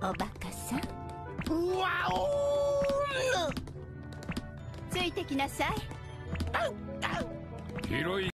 おバカさん。うわおついてきなさい。広い